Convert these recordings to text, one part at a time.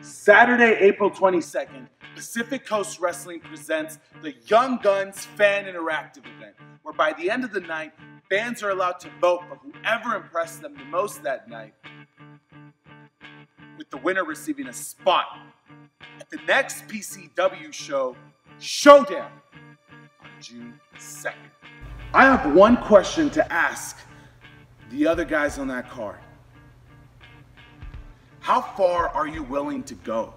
Saturday, April 22nd, Pacific Coast Wrestling presents the Young Guns Fan Interactive event, where by the end of the night, fans are allowed to vote for whoever impressed them the most that night, with the winner receiving a spot at the next PCW show, Showdown, on June 2nd. I have one question to ask the other guys on that card. How far are you willing to go?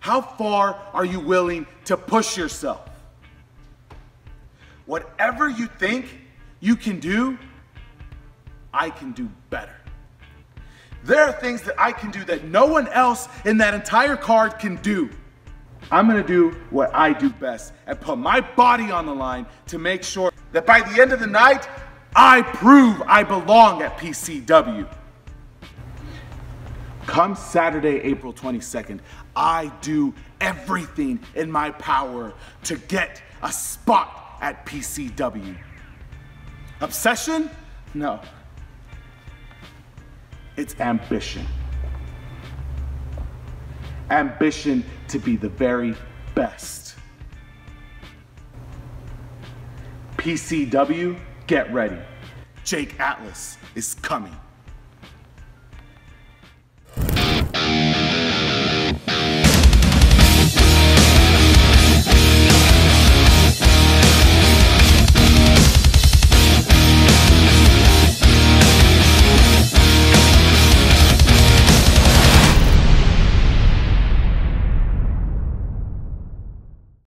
How far are you willing to push yourself? Whatever you think you can do, I can do better. There are things that I can do that no one else in that entire card can do. I'm gonna do what I do best and put my body on the line to make sure that by the end of the night, I prove I belong at PCW. Come Saturday, April 22nd, I do everything in my power to get a spot at PCW. Obsession? No. It's ambition. Ambition to be the very best. PCW, get ready. Jake Atlas is coming.